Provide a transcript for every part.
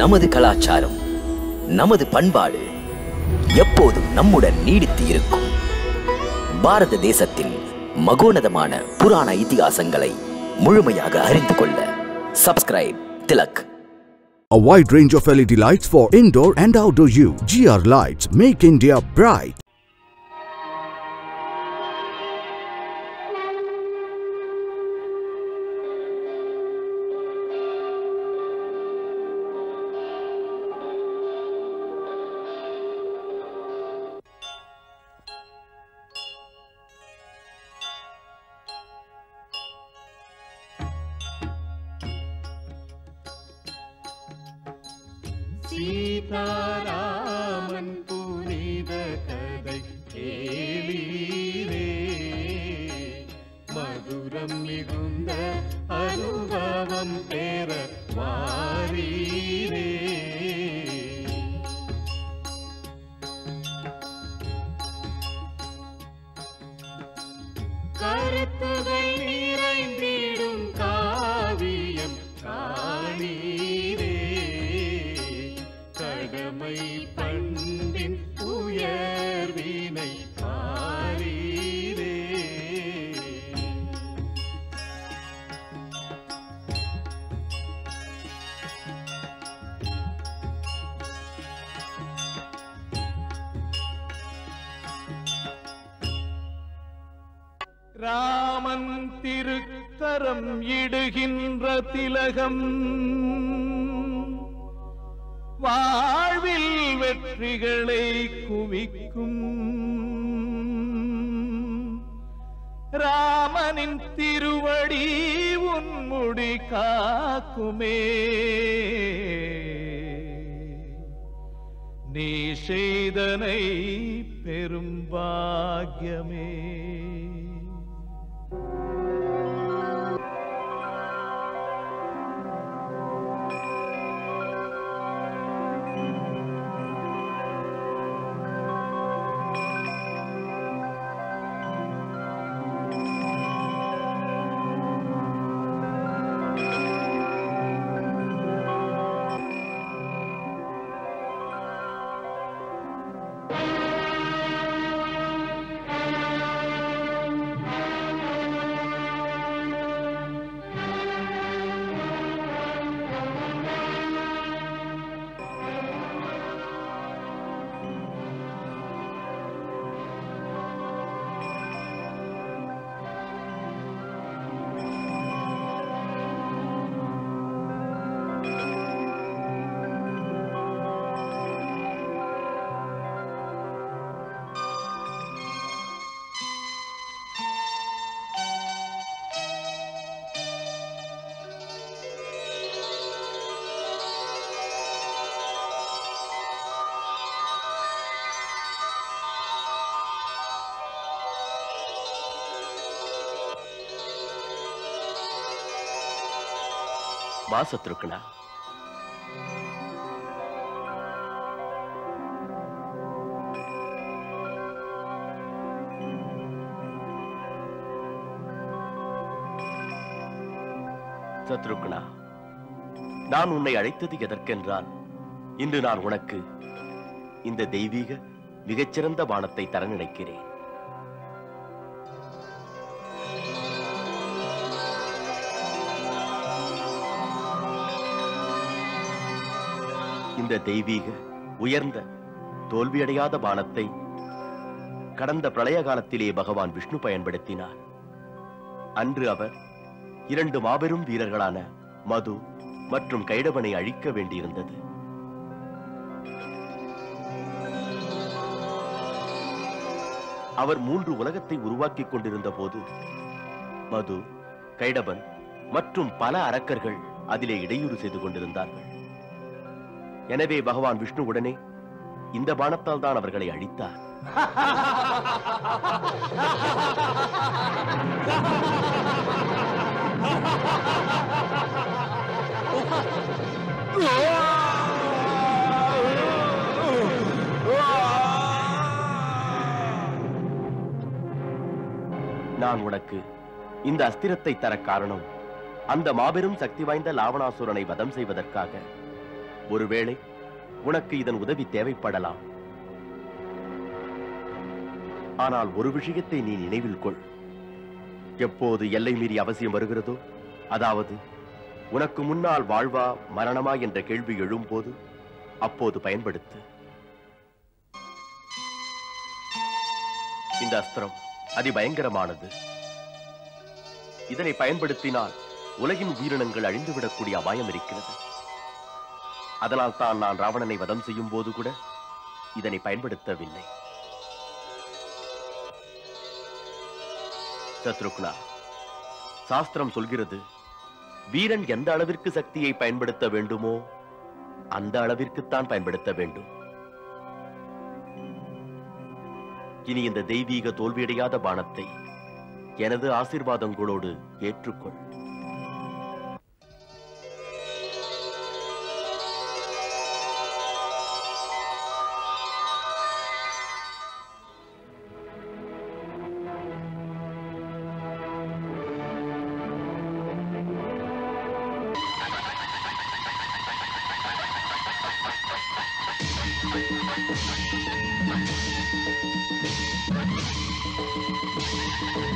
நமது கலாச்சாரம் நமது பண்பாடு எப்போதும் நம்முடன் நீடித்து இருக்கும் பாரத தேசத்தின் மகோனதமான புராண இதிகாசங்களை முழுமையாக அறிந்து கொள்ள subscribe Tilak A wide range of LED lights for indoor and outdoor use. GR Lights make India bright. Sitaraman புனித கதை கேளீரே. மதுரம் மிகுந்த அனுபவம் பெற வாரீரே. இடுகின்ற திலகம். வாழ்வில் வெற்றிகளை குவிக்கும். ராமனின் திருவடி உன்முடி காக்குமே. நீ செய்தனை பெரும் பாக்யமே வா சத்ருக்கனா சத்ருக்கனா நான் உன்னை அழைத்தது எதற்கென்றால் இன்று நான் உனக்கு இந்த தெய்வீக மிகச்சிறந்த வானத்தை தர நினைக்கிறேன். இந்த தெய்வீக உயர்ந்த தோல்வியடையாத பானத்தை கடந்த பிரளய காலத்திலே பகவான் விஷ்ணு பயன்படுத்தினார். அன்று அவர் இரண்டு மாபெரும் வீரர்களான மது மற்றும் கைடவனை அழிக்க வேண்டியிருந்தது. அவர் மூன்று உலகத்தை உருவாக்கிக் கொண்டிருந்த போது மது கைடபன் மற்றும் பல அரக்கர்கள் அதிலே இடையூறு செய்து கொண்டிருந்தார்கள். எனவே பகவான் விஷ்ணு உடனே இந்த பானத்தால் தான் அவர்களை அழித்தார். நான் உனக்கு இந்த அஸ்திரத்தை தர காரணம் அந்த மாபெரும் சக்தி வாய்ந்த லாவணாசுரனை வதம் செய்வதற்காக. ஒருவேளை உனக்கு இதன் உதவி தேவைப்படலாம். ஆனால் ஒரு விஷயத்தை நீ நினைவில் கொள். எப்போது எல்லை மீறி அவசியம் வருகிறதோ அதாவது உனக்கு முன்னால் வாழ்வா மரணமா என்ற கேள்வி எழும்போது அப்போது பயன்படுத்து. இந்த அஸ்திரம் அதிபயங்கரமானது. இதனை பயன்படுத்தினால் உலகின் உயிரினங்கள் அழிந்துவிடக்கூடிய அபாயம் இருக்கிறது. அதனால் தான் நான் ராவணனை வதம் செய்யும் போது கூட இதனை பயன்படுத்தவில்லை. சத்ருக்னா சாஸ்திரம் சொல்கிறது வீரன் எந்த அளவிற்கு சக்தியை பயன்படுத்த வேண்டுமோ அந்த அளவிற்குத்தான் பயன்படுத்த வேண்டும். இனி இந்த தெய்வீக தோல்வியடையாத பானத்தை எனது ஆசிர்வாதங்களோடு ஏற்றுக்கொள்.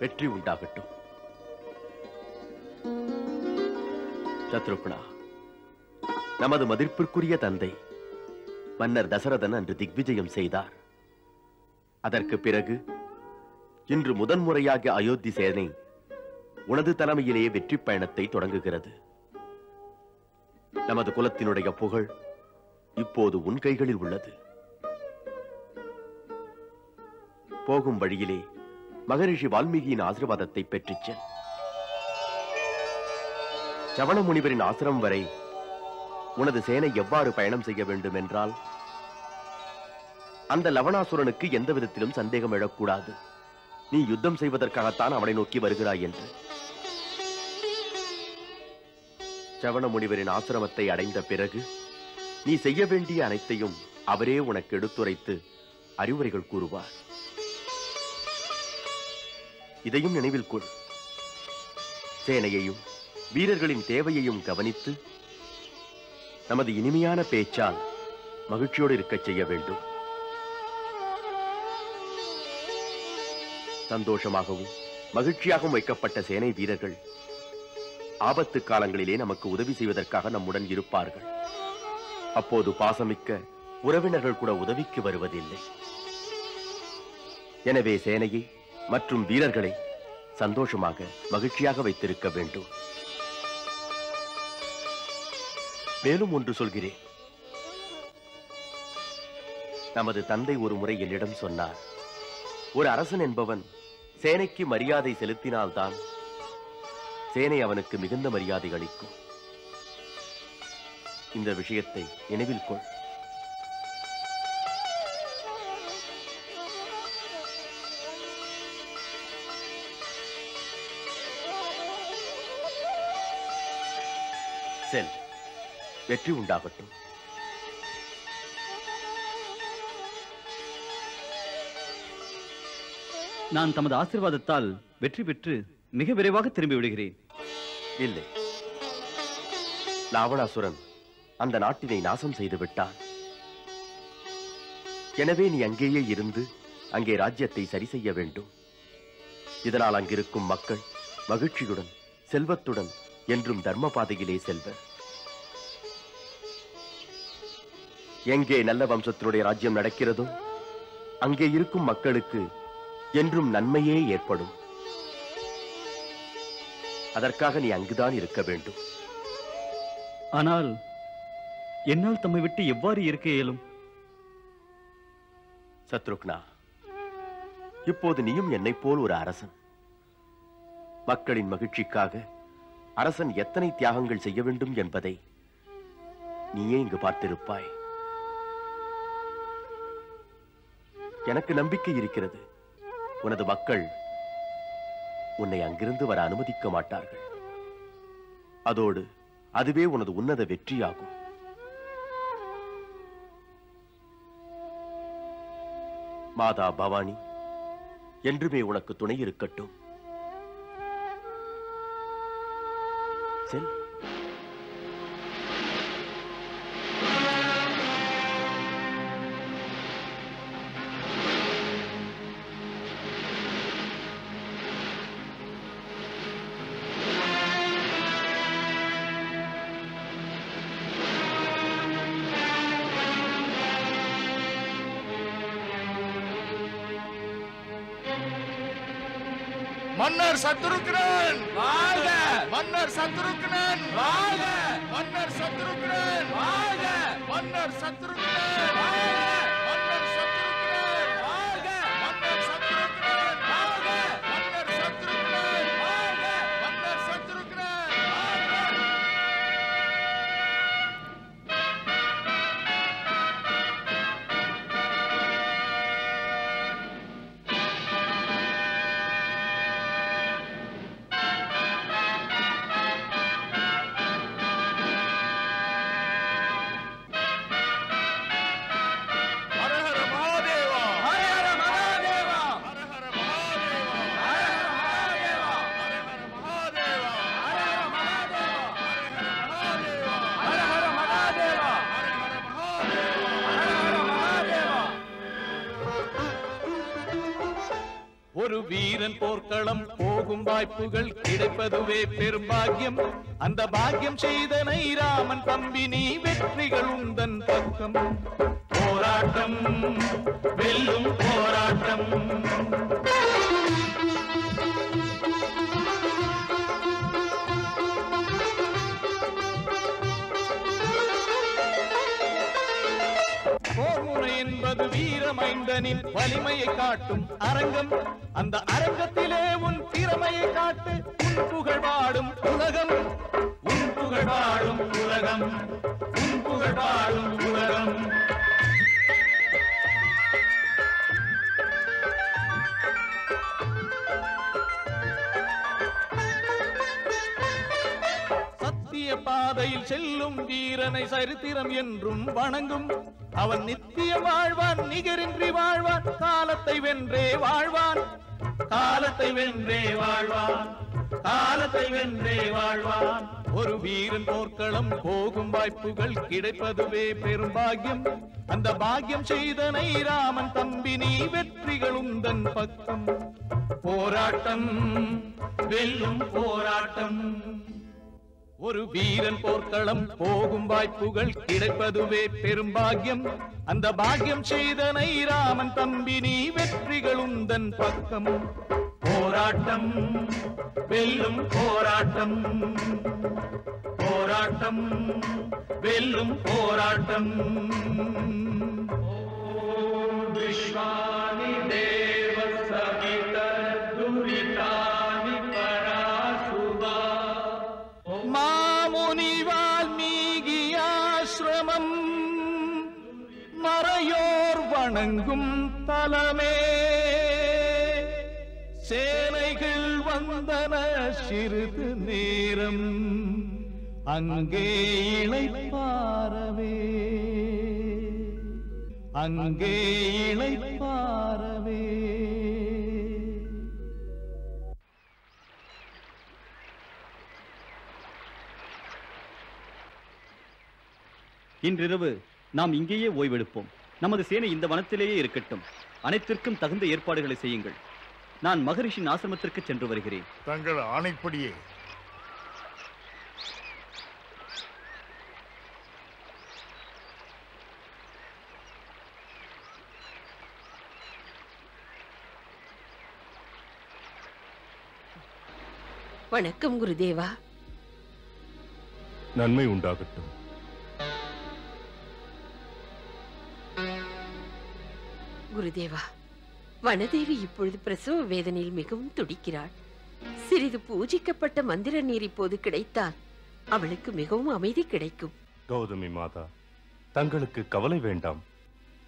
வெற்றி உண்டாகட்டும். சத்ருக்னா நமது மதிப்பிற்குரிய தந்தை மன்னர் தசரதன் அன்று திக்விஜயம் செய்தார். அதற்கு பிறகு இன்று முதன்முறையாக அயோத்தி சேனை உனது தலைமையிலேயே வெற்றி பயணத்தை தொடங்குகிறது. நமது குலத்தினுடைய புகழ் இப்போது உன் கைகளில் உள்ளது. போகும் வழியிலே மகரிஷி வால்மீகியின் ஆசிர்வாதத்தை பெற்றுச் செல். சவண முனிவரின் ஆசிரம் வரை உனது சேனை எவ்வாறு பயணம் செய்ய வேண்டும் என்றால் அந்த லவணாசுரனுக்கு எந்த விதத்திலும் சந்தேகம் எழக்கூடாது. நீ யுத்தம் செய்வதற்காகத்தான் அவனை நோக்கி வருகிறாய் என்று. சவண முனிவரின் ஆசிரமத்தை அடைந்த பிறகு நீ செய்ய வேண்டிய அனைத்தையும் அவரே உனக்கு எடுத்துரைத்து அறிவுரைகள் கூறுவார். இதையும் நினைவில் கொள். சேனையையும் வீரர்களின் தேவையையும் கவனித்து நமது இனிமையான பேச்சால் மகிழ்ச்சியோடு இருக்கச் செய்ய வேண்டும். சந்தோஷமாகவும் மகிழ்ச்சியாகவும் வைக்கப்பட்ட சேனை வீரர்கள் ஆபத்து காலங்களிலே நமக்கு உதவி செய்வதற்காக நம்முடன் இருப்பார்கள். அப்போது பாசமிக்க உறவினர்கள் கூட உதவிக்கு வருவதில்லை. எனவே சேனையை மற்றும் வீரர்களை சந்தோஷமாக மகிழ்ச்சியாக வைத்திருக்க வேண்டும். மேலும் ஒன்று சொல்கிறேன். நமது தந்தை ஒரு முறை என்னிடம் சொன்னார். ஒரு அரசன் என்பவன் சேனைக்கு மரியாதை செலுத்தினால்தான் சேனை அவனுக்கு மிகுந்த மரியாதை அளிக்கும். இந்த விஷயத்தை நினைவில் கொள். செல் வெற்றி உண்டாகட்டும். நான் தமது ஆசீர்வாதத்தால் வெற்றி பெற்று மிக விரைவாக திரும்பி விடுகிறேன். இல்லை. லாவணாசுரன் அந்த நாட்டினை நாசம் செய்து விட்டான். எனவே நீ அங்கேயே இருந்து அங்கே ராஜ்யத்தை சரி செய்ய வேண்டும். இதனால் அங்கிருக்கும் மக்கள் மகிழ்ச்சியுடன் செல்வத்துடன் என்றும் தர்ம பாதையிலே செல்வர். எங்கே நல்ல வம்சத்தினுடைய ராஜ்யம் நடக்கிறதோ அங்கே இருக்கும் மக்களுக்கு என்றும் நன்மையே ஏற்படும். அதற்காக நீ அங்குதான் இருக்க வேண்டும். ஆனால் என்னால் தம்மை விட்டு எவ்வாறு இருக்க இயலும்? சத்ருக்னா இப்போது நீயும் என்னைப் போல் ஒரு அரசன். மக்களின் மகிழ்ச்சிக்காக அரசன் எத்தனை தியாகங்கள் செய்ய வேண்டும் என்பதை நீயே இங்கு பார்த்திருப்பாய். எனக்கு நம்பிக்கை இருக்கிறது. உனது மக்கள் உன்னை அங்கிருந்து வர அனுமதிக்க மாட்டார்கள். அதோடு அதுவே உனது உன்னத வெற்றியாகும். மாதா பவானி என்றுமே உனக்கு துணை இருக்கட்டும். செல். மன்னர் சத்ருக்னன் வாழ்க. மன்னர் சத்ருக்னன் வாழ்க. மன்னர் சத்ருக்னன் வாழ்க. மன்னர் சத்ருக்னன் வாழ்க போர்க்களம் போகும் வாய்ப்புகள் கிடைப்பதுவே பெரும் பாக்கியம் அந்த பாக்கியம் செய்தனை ராமன் தம்பி நீ வெற்றிகள் உந்தன் பக்கம். போராட்டம் வெல்லும் போராட்டம். வீரமைந்தனின் வலிமையை காட்டும் அரங்கம். அந்த அரங்கத்திலே உன் திறமையை காட்டு. உன் புகழ் பாடும் உலகம். உன் புகழ் பாடும் உலகம். உன் புகழ் பாடும் உலகம். நித்திய பாதையில் செல்லும் வீரனை சரித்திரம் என்றும் வணங்கும். அவன் நித்திய வாழ்வான் நிகரின்றி வாழ்வான் காலத்தை வென்றே வாழ்வான். காலத்தை வென்றே வாழ்வான் காலத்தை வென்றே வாழ்வான். ஒரு வீரன் போர்க்களம் போகும் வாய்ப்புகள் கிடைப்பதுவே பெரும் பாக்கியம். அந்த பாக்கியம் செய்தனை ராமன் தம்பி நீ வெற்றிகளும் தன் பக்கம். போராட்டம் வெல்லும் போராட்டம். ஒரு வீரன் போர்க்களம் போகும் வாய்ப்புகள் கிடைப்பதுவே பெரும் பாக்கியம் அந்த பாக்கியம் செய்தனை ராமன் தம்பி நீ வெற்றிகள் உந்தன் பக்கம். போராட்டம் வெல்லும் போராட்டம். போராட்டம் வெல்லும் போராட்டம். ஓம் விஸ்வானி தேவ. வணங்கும் தலமே. சேனைகள் வந்தன சிறிது நேரம். அங்கே இளைப்பாரவே. அங்கே இளைப்பாரவே. இன்றிரவு நாம் இங்கேயே ஓய்வெடுப்போம். நமது சேனை இந்த வனத்திலேயே இருக்கட்டும். அனைத்திற்கும் தகுந்த ஏற்பாடுகளை செய்யுங்கள். நான் மகரிஷின் ஆசிரமத்திற்கு சென்று வருகிறேன். தங்கள் ஆணைப்படியே. வணக்கம் குருதேவா. நன்மை உண்டாகட்டும். குருதேவா வனதேவி இப்பொழுது பிரசவ வேதனையில் மிகவும் துடிக்கிறாள். சிறிது பூஜிக்கப்பட்ட மந்திர நீர் இப்போது கிடைத்தால் அவளுக்கு மிகவும் அமைதி கிடைக்கும். கௌதமி மாதா தங்களுக்கு கவலை வேண்டாம்.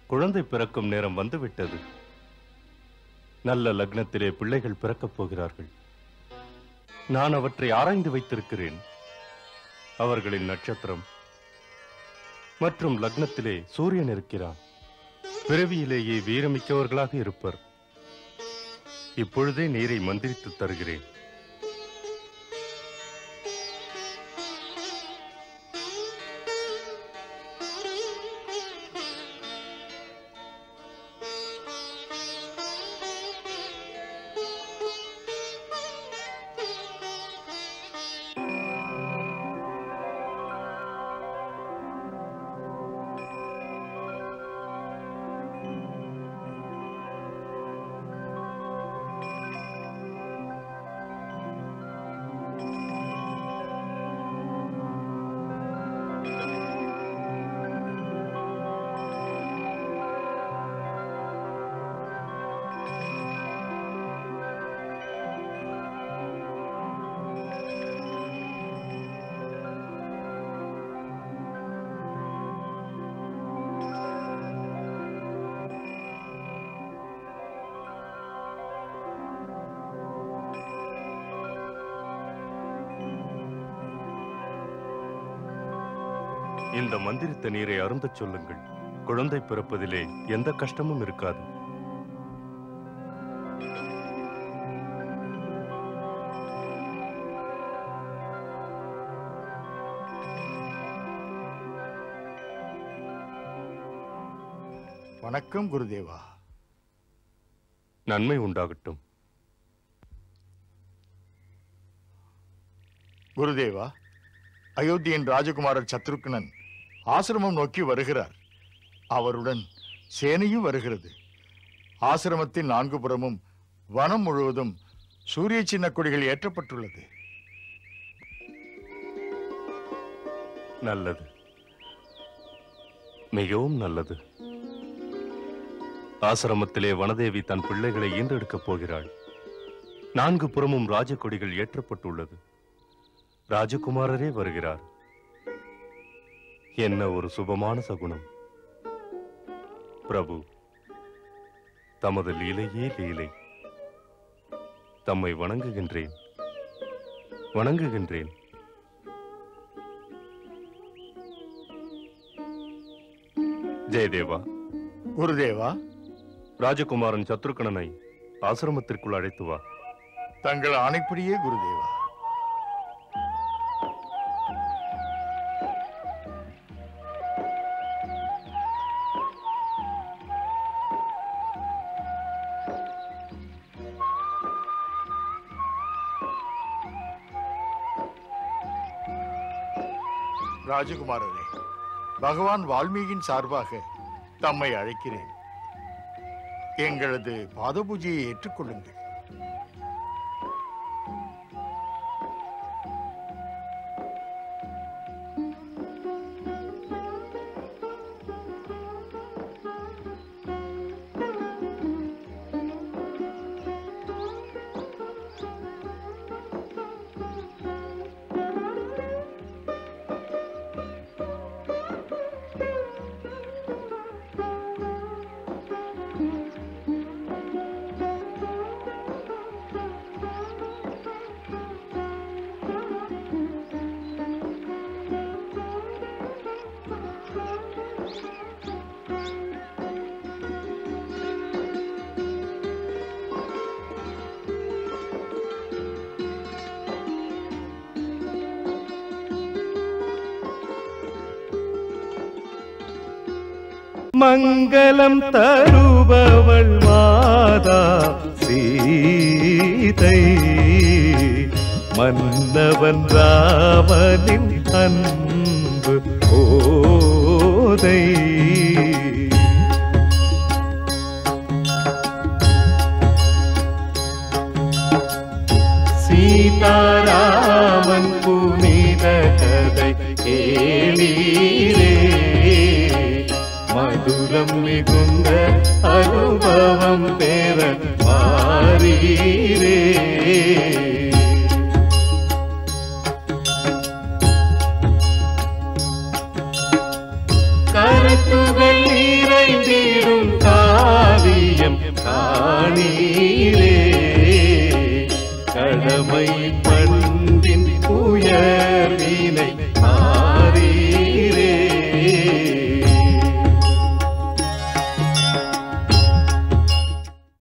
குழந்தை பிறக்கும் நேரம் வந்துவிட்டது. நல்ல லக்னத்திலே பிள்ளைகள் பிறக்கப் போகிறார்கள். நான் அவற்றை ஆராய்ந்து வைத்திருக்கிறேன். அவர்களின் நட்சத்திரம் மற்றும் லக்னத்திலே சூரியன் இருக்கிறான். பிறவியிலேயே வீரமிக்கவர்களாக இருப்பர். இப்பொழுதே நீரை மந்திரித்து தருகிறேன். இந்த மந்திரித்த நீரை அருந்தச் சொல்லுங்கள். குழந்தை பிறப்பதிலே எந்த கஷ்டமும் இருக்காது. வணக்கம் குருதேவா. நன்மை உண்டாகட்டும். குருதேவா அயோத்தியின் ராஜகுமாரர் சத்ருக்னன் ஆசிரமம் நோக்கி வருகிறார். அவருடன் சேனையும் வருகிறது. ஆசிரமத்தின் நான்கு புறமும் வனம் முழுவதும் சூரிய சின்ன கொடிகள் ஏற்றப்பட்டுள்ளது. நல்லது. மிகவும் நல்லது. ஆசிரமத்திலே வனதேவி தன் பிள்ளைகளை ஈன்றெடுக்கப் போகிறாள். நான்கு புறமும் ராஜகொடிகள் ஏற்றப்பட்டுள்ளது. ராஜகுமாரரே வருகிறார். என்ன ஒரு சுபமான சகுனம். பிரபு தமது லீலையே லீலை. தம்மை வணங்குகின்றேன். வணங்குகின்றேன். ஜெயதேவா. குருதேவா. ராஜகுமாரன் சத்ருகணனை ஆசிரமத்திற்குள் அழைத்து வா. தங்கள் ஆணைப்படியே குருதேவா. ராஜகுமாரரே பகவான் வால்மீகியின் சார்பாக தம்மை அழைக்கிறேன். எங்களது பாத பூஜையை ஏற்றுக்கொள்ளுங்கள். மங்களம் தருபவள் மாதா சீதை. மன்னவன் ராமனின் அன்பு ஓதை சீதாராமன் புனித கதை கேளீரே. சுகம் மிகுந்த அனுபவம் பெற மாறீரே.